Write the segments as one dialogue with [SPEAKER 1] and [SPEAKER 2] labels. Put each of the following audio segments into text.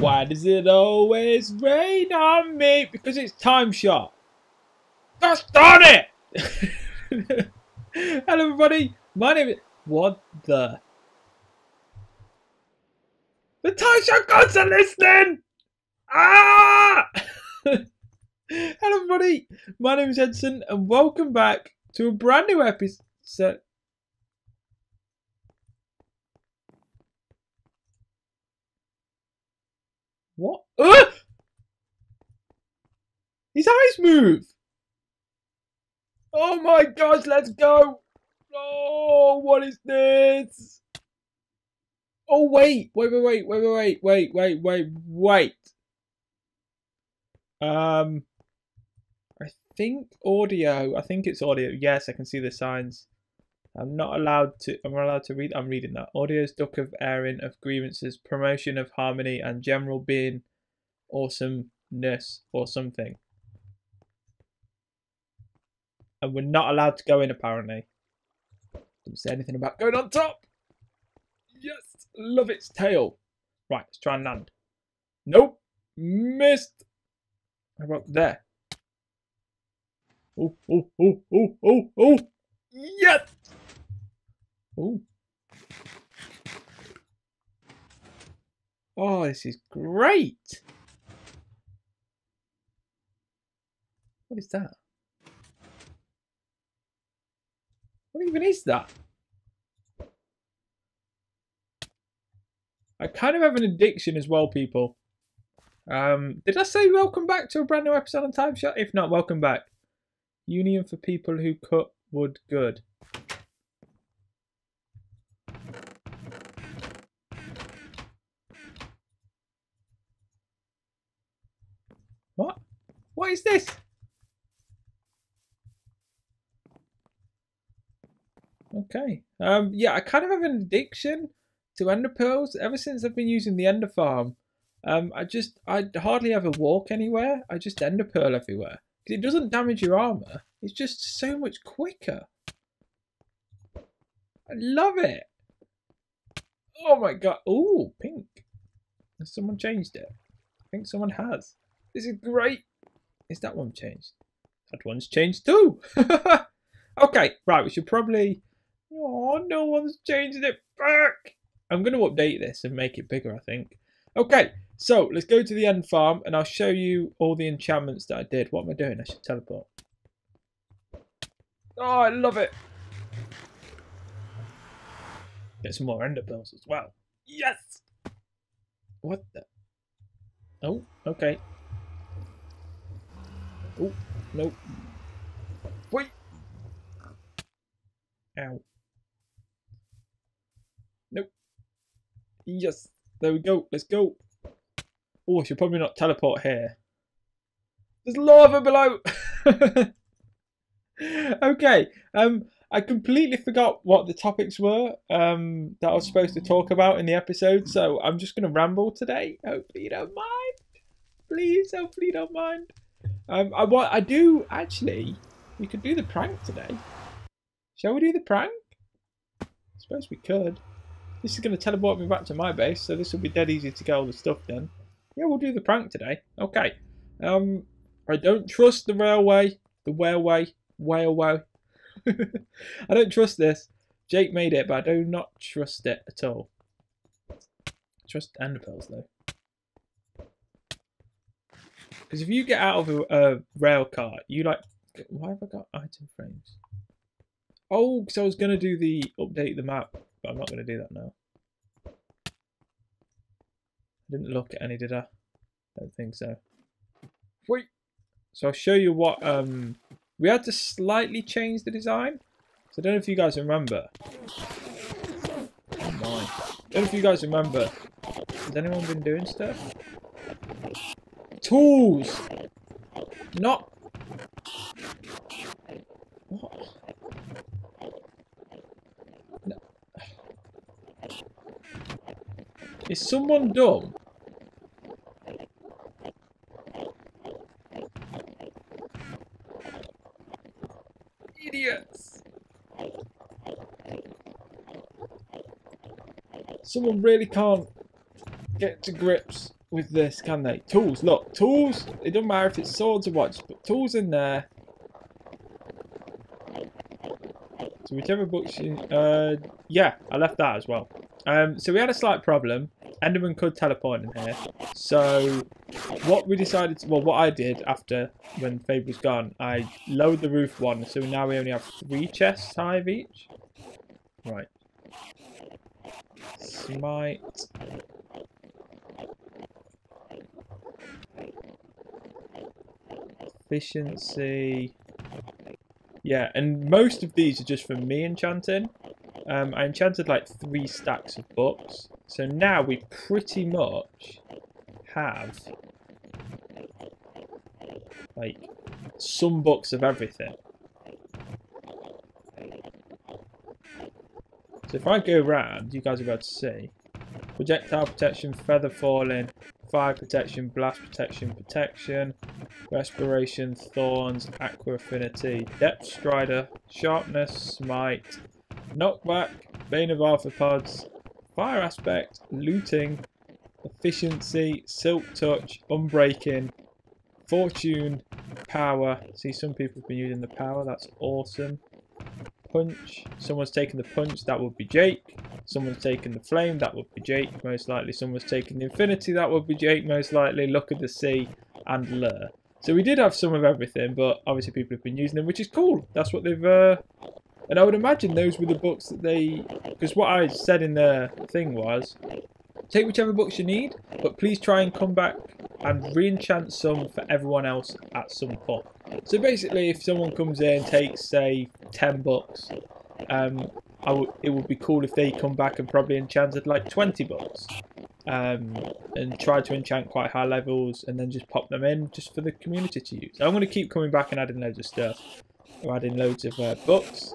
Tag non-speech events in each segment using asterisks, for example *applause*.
[SPEAKER 1] Why does it always rain on me? Because it's TimeShot. Gosh darn it! *laughs* Hello everybody, my name is... What the... The TimeShot gods are listening! Ah! *laughs* Hello everybody, my name is Edson and welcome back to a brand new episode... What? Uh! His eyes move! Oh my gosh, let's go! Oh, what is this? Oh wait, wait, wait, wait, wait, wait, wait, wait, wait, wait. Um, I think audio. I think it's audio. Yes, I can see the signs. I'm not allowed to. I'm not allowed to read. I'm reading that. Audio's duck of airing of grievances, promotion of harmony, and general being awesomeness or something. And we're not allowed to go in apparently. Doesn't say anything about going on top. Yes, love its tail. Right, let's try and land. Nope, missed. How about there? Oh, oh, oh, oh, oh, oh. Yes. Oh. Oh, this is great. What is that? What even is that? I kind of have an addiction as well, people. Um, did I say welcome back to a brand new episode on TimeShot? If not, welcome back. Union for people who cut wood good. What? What is this? Okay. Um. Yeah, I kind of have an addiction to ender pearls ever since I've been using the ender farm. Um. I just I hardly ever walk anywhere. I just ender pearl everywhere. It doesn't damage your armor. It's just so much quicker. I love it. Oh my god. Oh, pink. Has someone changed it? I think someone has. This is great. Is that one changed? That one's changed too. *laughs* okay, right. We should probably Oh, no one's changing it back. I'm going to update this and make it bigger, I think. Okay, so let's go to the end farm and I'll show you all the enchantments that I did. What am I doing? I should teleport. Oh, I love it. Get some more ender pearls as well. Yes! What the? Oh, okay. Oh, nope. Wait! Ow. Yes. There we go. Let's go. Oh, I should probably not teleport here. There's lava below. *laughs* okay. Um, I completely forgot what the topics were um, that I was supposed to talk about in the episode, so I'm just going to ramble today. Hopefully you don't mind. Please, hopefully you don't mind. Um, I what I do actually. We could do the prank today. Shall we do the prank? I suppose we could. This is going to teleport me back to my base, so this will be dead easy to get all the stuff done. Yeah, we'll do the prank today. Okay. Um, I don't trust the railway, the railway, railway. *laughs* I don't trust this. Jake made it, but I do not trust it at all. trust ender pearls though. Because if you get out of a, a rail car, you like... Why have I got item frames? Oh, because I was going to do the update the map but I'm not going to do that now. I didn't look at any, did I? I don't think so. Wait. So I'll show you what um we had to slightly change the design. So I don't know if you guys remember. Oh my. I don't know if you guys remember. Has anyone been doing stuff? Tools! Not Is someone dumb? Idiots! Someone really can't get to grips with this, can they? Tools, look, tools. It doesn't matter if it's swords or what, just put tools in there. So whichever books uh, yeah, I left that as well. Um, so we had a slight problem. Enderman could teleport in here. So what we decided, to, well, what I did after when Fabe was gone, I lowered the roof one. So now we only have three chests high of each. Right. Smite. Efficiency. Yeah, and most of these are just for me enchanting. Um, I enchanted like three stacks of books. So now we pretty much have like some books of everything. So if I go around, you guys are able to see. Projectile protection, feather falling, fire protection, blast protection, protection, respiration, thorns, aqua affinity, depth strider, sharpness, smite, knockback, bane of arthropods, fire aspect, looting, efficiency, silk touch, unbreaking, fortune, power. See, some people have been using the power. That's awesome. Punch. Someone's taken the punch. That would be Jake. Someone's taken the flame. That would be Jake, most likely. Someone's taken the infinity. That would be Jake, most likely. Luck of the sea and lure. So we did have some of everything, but obviously people have been using them, which is cool. That's what they've... Uh... And I would imagine those were the books that they... Because what I said in the thing was, take whichever books you need, but please try and come back and re-enchant some for everyone else at some point. So basically, if someone comes in and takes, say, 10 books, um, it would be cool if they come back and probably enchanted like 20 books. Um, and try to enchant quite high levels and then just pop them in just for the community to use. I'm going to keep coming back and adding loads of stuff. Adding loads of uh, books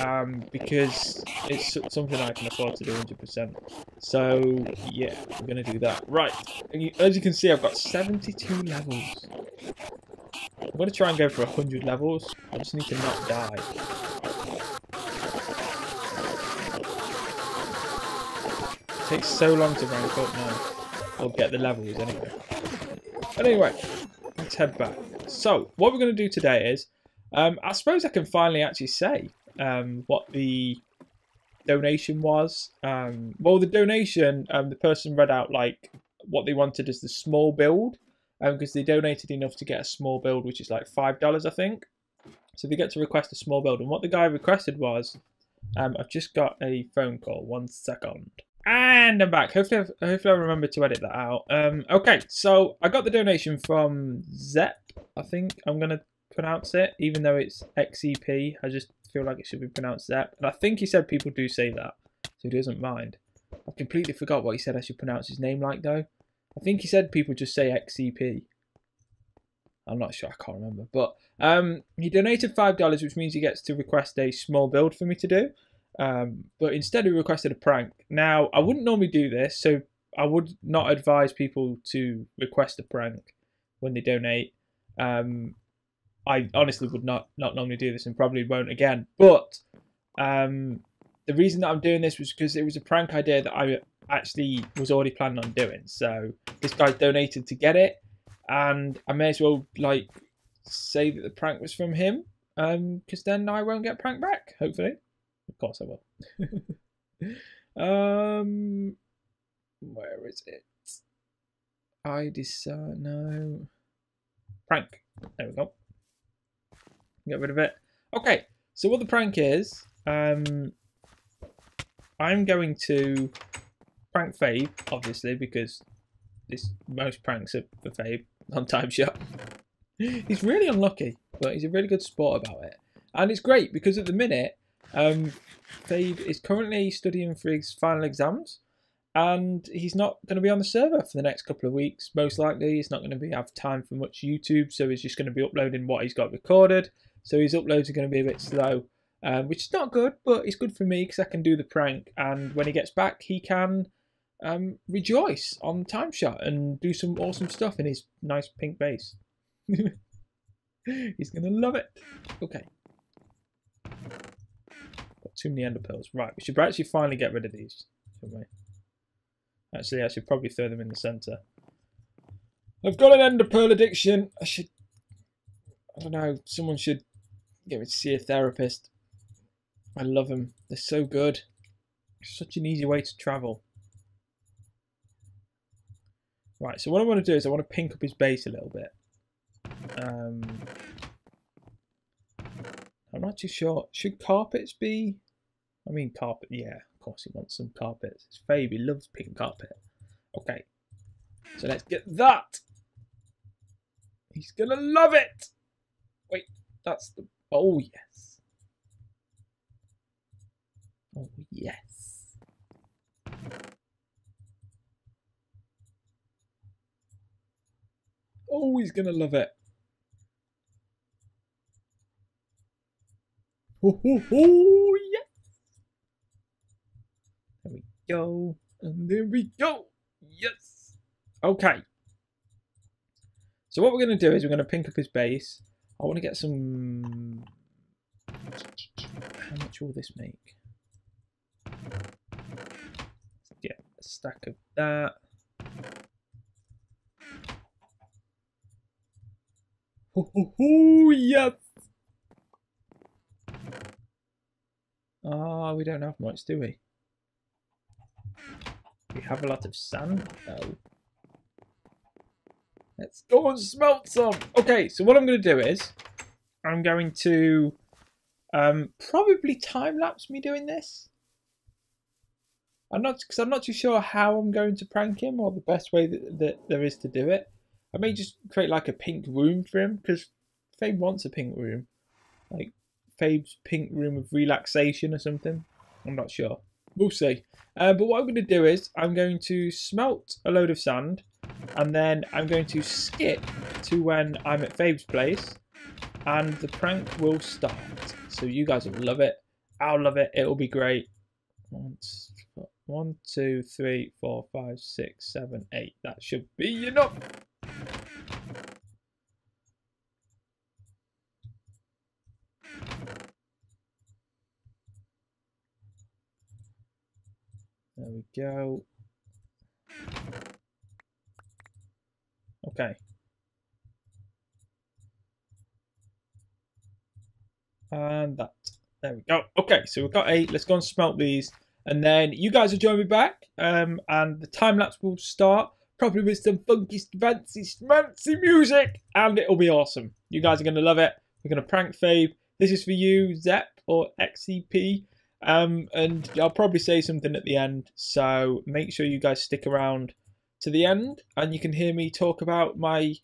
[SPEAKER 1] um, because it's something I can afford to do 100%. So, yeah, I'm going to do that. Right, as you can see, I've got 72 levels. I'm going to try and go for 100 levels. I just need to not die. It takes so long to rank up now. Or get the levels anyway. But anyway, let's head back. So, what we're going to do today is, um, I suppose I can finally actually say um, what the donation was. Um, well, the donation, um, the person read out like what they wanted is the small build because um, they donated enough to get a small build, which is like five dollars, I think. So they get to request a small build, and what the guy requested was, um, I've just got a phone call. One second. And I'm back. Hopefully, I've, hopefully I remember to edit that out. Um, okay, so I got the donation from Zep. I think I'm gonna pronounce it, even though it's XEP. I just feel like it should be pronounced Zep. And I think he said people do say that, so he doesn't mind. I completely forgot what he said I should pronounce his name like, though. I think he said people just say XCP. I'm not sure, I can't remember. But um, he donated $5, which means he gets to request a small build for me to do. Um, but instead, he requested a prank. Now, I wouldn't normally do this, so I would not advise people to request a prank when they donate. Um, I honestly would not not normally do this and probably won't again. But um, the reason that I'm doing this was because it was a prank idea that I actually was already planning on doing. So this guy donated to get it, and I may as well like say that the prank was from him, um, because then I won't get pranked back. Hopefully, of course I will. *laughs* um, where is it? I decide no prank. There we go. Get rid of it. Okay, so what the prank is, um, I'm going to prank Fabe, obviously, because this most pranks are for Fabe *laughs* on TimeShot. *laughs* he's really unlucky, but he's a really good sport about it. And it's great because at the minute, um, Fabe is currently studying for his final exams and he's not going to be on the server for the next couple of weeks. Most likely, he's not going to be have time for much YouTube, so he's just going to be uploading what he's got recorded. So his uploads are going to be a bit slow, um, which is not good, but it's good for me because I can do the prank. And when he gets back, he can um, rejoice on TimeShot and do some awesome stuff in his nice pink base. *laughs* He's going to love it. Okay. Got too many ender pearls. Right, we should actually finally get rid of these, shouldn't we? Actually, I should probably throw them in the centre. I've got an ender pearl addiction. I should... I don't know. Someone should me to see a therapist. I love them. They're so good. Such an easy way to travel. Right, so what I want to do is I want to pink up his base a little bit. Um, I'm not too sure. Should carpets be... I mean carpet, yeah, of course he wants some carpets. Fabe, he loves pink carpet. Okay, so let's get that. He's gonna love it. Wait, that's the... Oh, yes. Oh, yes. Oh, he's gonna love it. Oh, oh, oh, yes. There we go. And there we go. Yes. Okay. So what we're going to do is we're going to pink up his base. I want to get some... How much will this make? Get a stack of that. Oh, oh, oh yes! Ah, oh, we don't have much, do we? We have a lot of sand, though. Let's go and smelt some. Okay, so what I'm going to do is I'm going to um, probably time lapse me doing this. I'm not because I'm not too sure how I'm going to prank him or the best way that, that there is to do it. I may just create like a pink room for him because Fabe wants a pink room, like Fabe's pink room of relaxation or something. I'm not sure. We'll see. Uh, but what I'm going to do is I'm going to smelt a load of sand and then I'm going to skip to when I'm at Fabe's place and the prank will start. So you guys will love it. I'll love it. It'll be great. One, two, three, four, five, six, seven, eight. That should be enough. There we go. Okay. And that. There we go. Okay, so we've got eight. Let's go and smelt these. And then you guys will join me back. Um, and the time lapse will start. Probably with some funky, fancy, fancy music. And it'll be awesome. You guys are going to love it. We're going to prank Fabe. This is for you, Zep or XCP. Um, and I'll probably say something at the end. So make sure you guys stick around to the end and you can hear me talk about my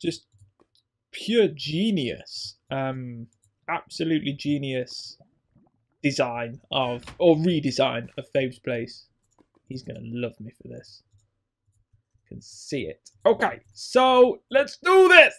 [SPEAKER 1] just pure genius, um, absolutely genius design of, or redesign of Fabe's Place. He's to love me for this. You can see it. Okay, so let's do this!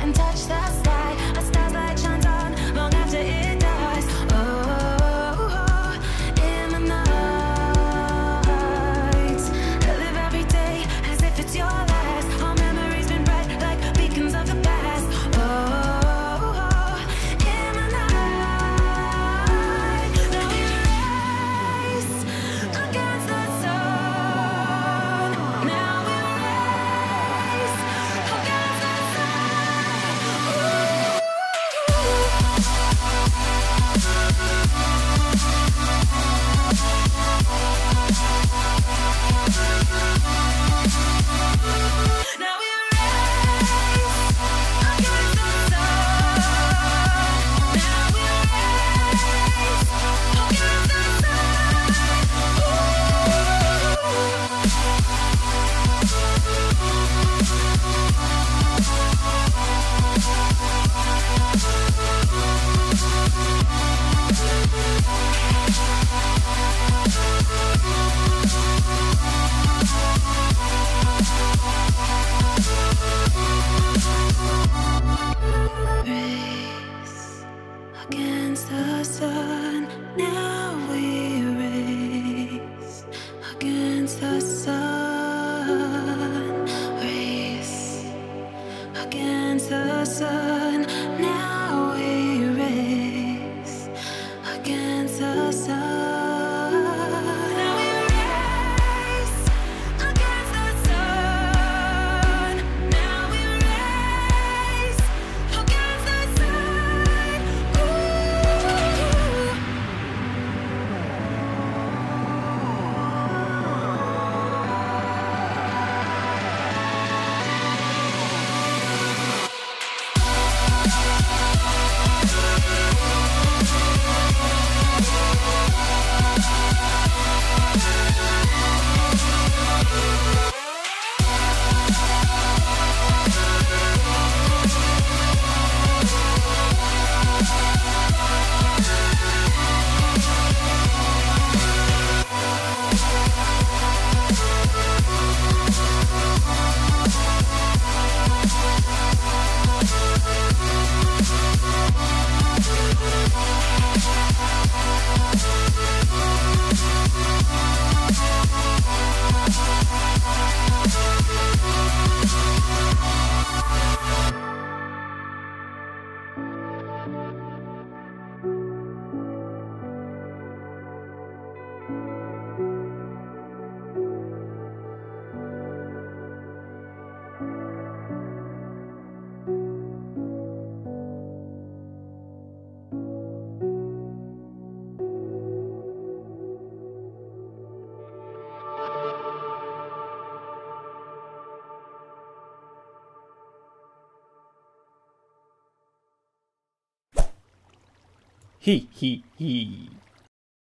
[SPEAKER 2] and touch that against the sun. Now we race against the sun. Race against the sun.
[SPEAKER 1] He he he.